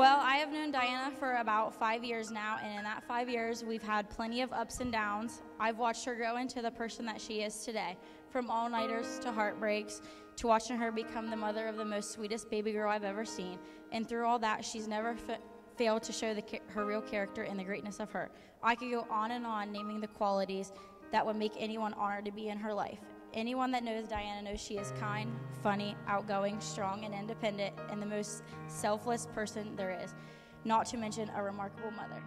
Well, I have known Diana for about five years now, and in that five years, we've had plenty of ups and downs. I've watched her grow into the person that she is today, from all nighters to heartbreaks to watching her become the mother of the most sweetest baby girl I've ever seen. And through all that, she's never fa- failed to show the, her real character and the greatness of her. I could go on and on naming the qualities that would make anyone honored to be in her life. Anyone that knows Diana knows she is kind, funny, outgoing, strong, and independent, and the most selfless person there is, not to mention a remarkable mother.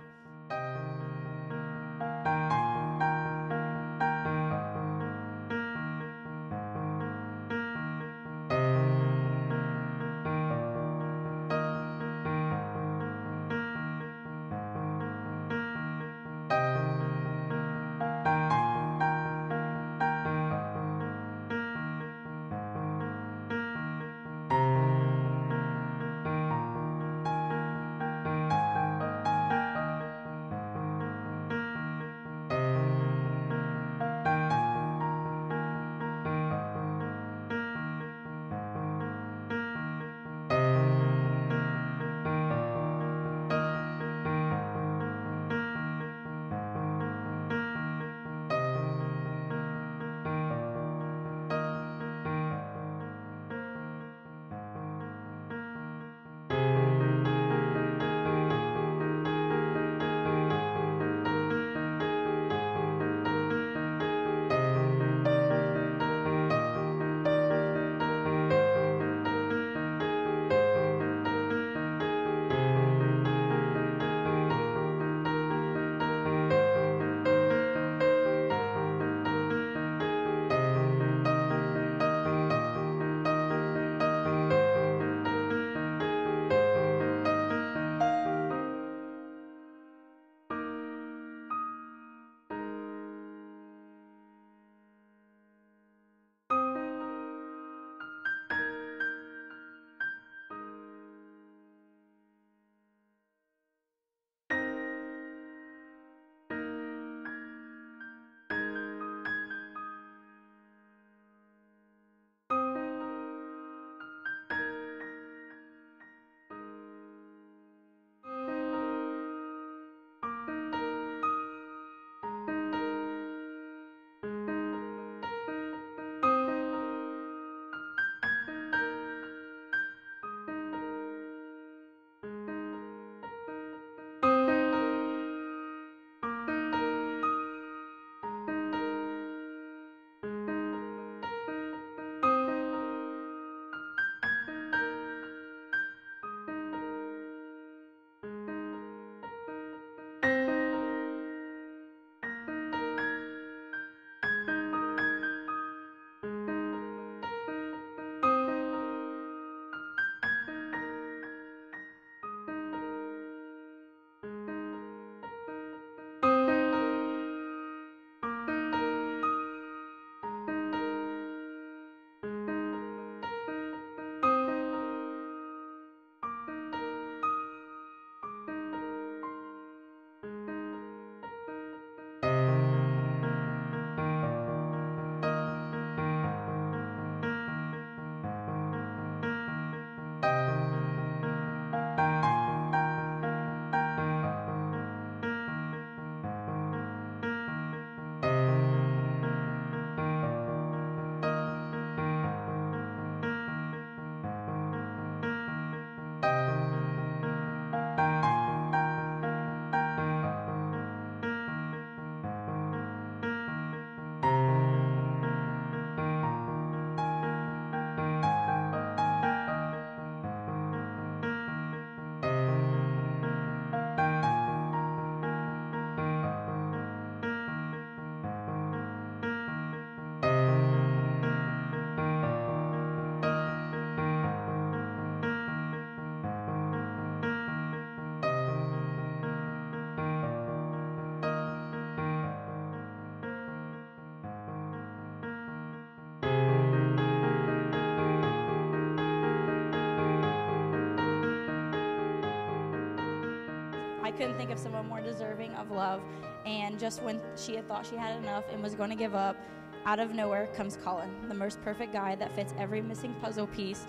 couldn't think of someone more deserving of love. And just when she had thought she had enough and was going to give up, out of nowhere comes Colin, the most perfect guy that fits every missing puzzle piece.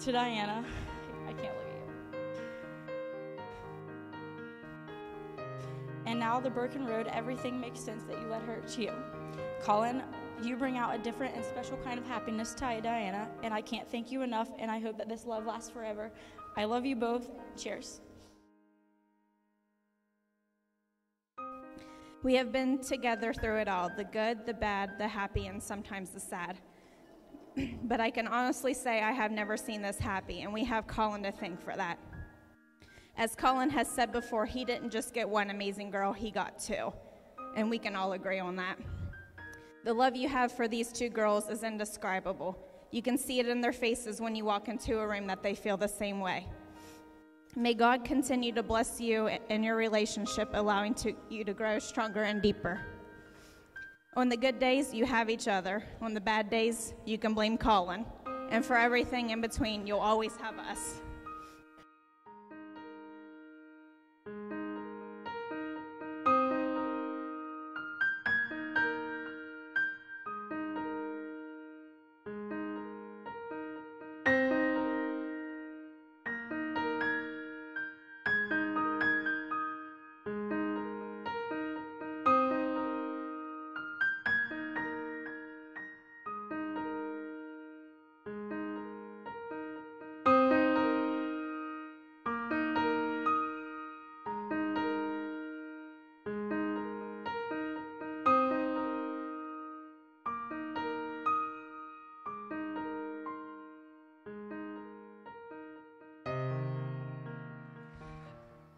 To Diana, I can't look at you. And now the broken Road, everything makes sense that you let her, to you. Colin, you bring out a different and special kind of happiness to Diana, and I can't thank you enough, and I hope that this love lasts forever. I love you both. Cheers. We have been together through it all the good, the bad, the happy, and sometimes the sad. but I can honestly say I have never seen this happy, and we have Colin to thank for that. As Colin has said before, he didn't just get one amazing girl, he got two. And we can all agree on that. The love you have for these two girls is indescribable. You can see it in their faces when you walk into a room that they feel the same way. May God continue to bless you in your relationship, allowing to, you to grow stronger and deeper. On the good days, you have each other. On the bad days, you can blame Colin. And for everything in between, you'll always have us.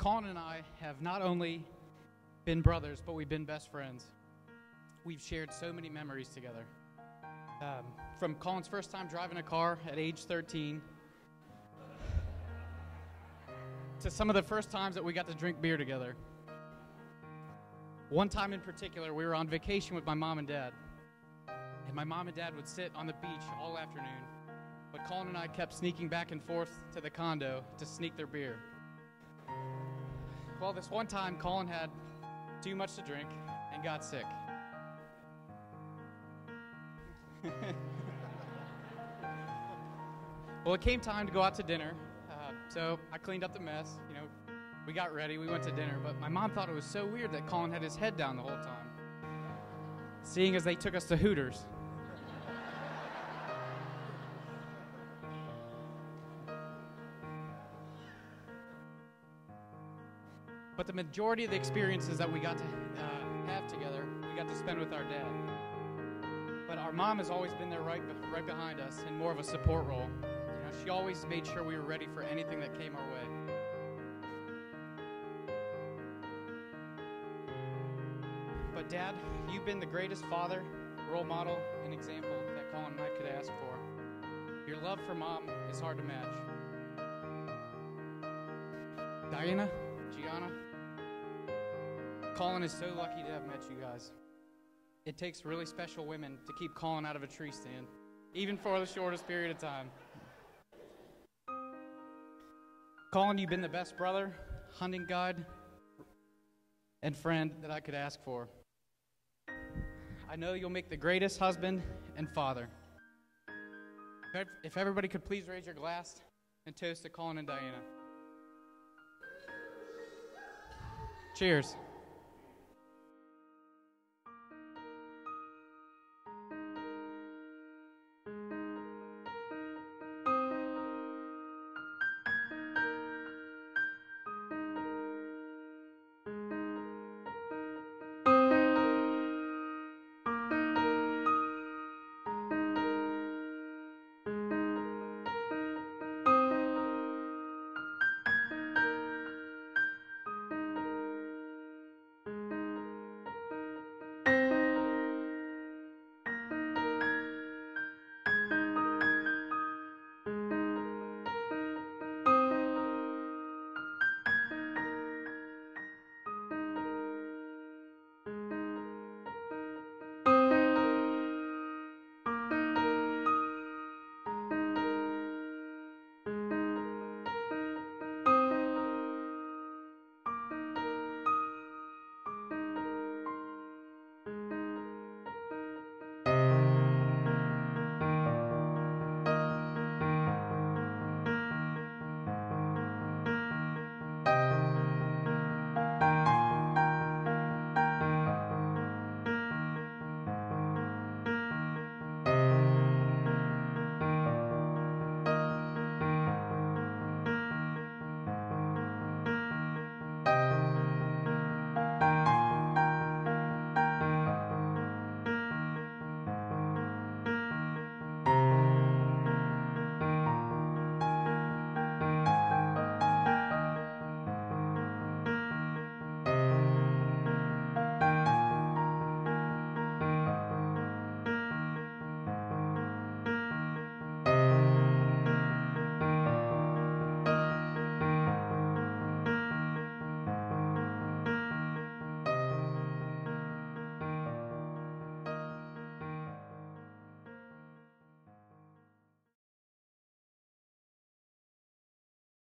Colin and I have not only been brothers, but we've been best friends. We've shared so many memories together. Um, from Colin's first time driving a car at age 13 to some of the first times that we got to drink beer together. One time in particular, we were on vacation with my mom and dad. And my mom and dad would sit on the beach all afternoon. But Colin and I kept sneaking back and forth to the condo to sneak their beer. Well, this one time, Colin had too much to drink and got sick. well, it came time to go out to dinner, uh, so I cleaned up the mess. You know, we got ready, we went to dinner, but my mom thought it was so weird that Colin had his head down the whole time, seeing as they took us to Hooters. But the majority of the experiences that we got to uh, have together, we got to spend with our dad. But our mom has always been there right, right behind us in more of a support role. You know, she always made sure we were ready for anything that came our way. But Dad, you've been the greatest father, role model, and example that Colin and I could ask for. Your love for Mom is hard to match. Diana, Gianna, Colin is so lucky to have met you guys. It takes really special women to keep Colin out of a tree stand, even for the shortest period of time. Colin, you've been the best brother, hunting guide, and friend that I could ask for. I know you'll make the greatest husband and father. If everybody could please raise your glass and toast to Colin and Diana. Cheers.